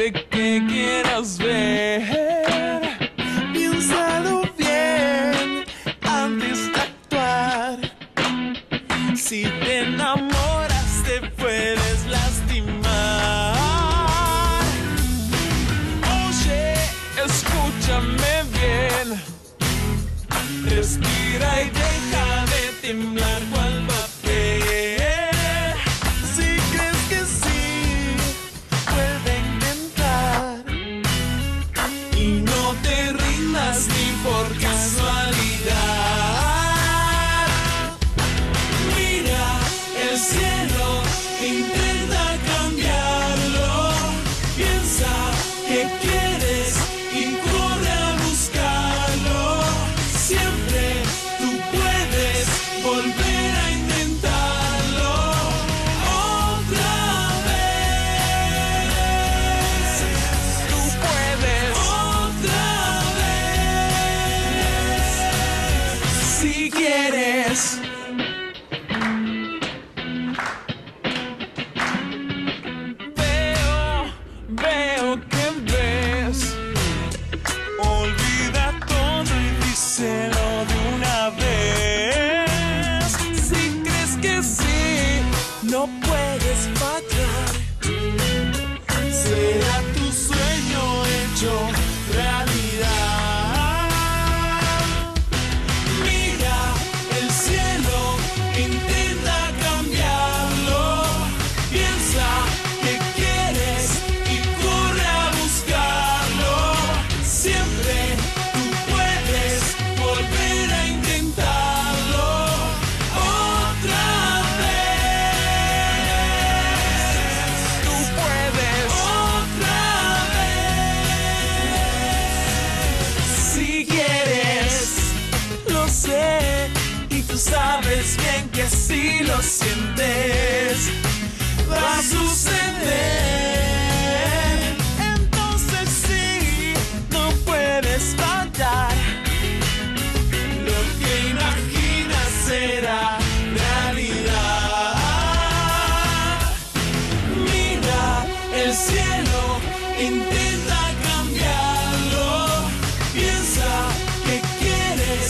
sé que quieras ver. Piénsalo bien antes de actuar. Si te enamoras te puedes lastimar. Oye, escúchame bien. Respira y deja de temblar te rindas ni por casualidad. No puedes fallar. que si lo sientes, va a suceder. Entonces sí, no puedes faltar. Lo que imaginas será realidad. Mira el cielo, intenta cambiarlo. Piensa que quieres.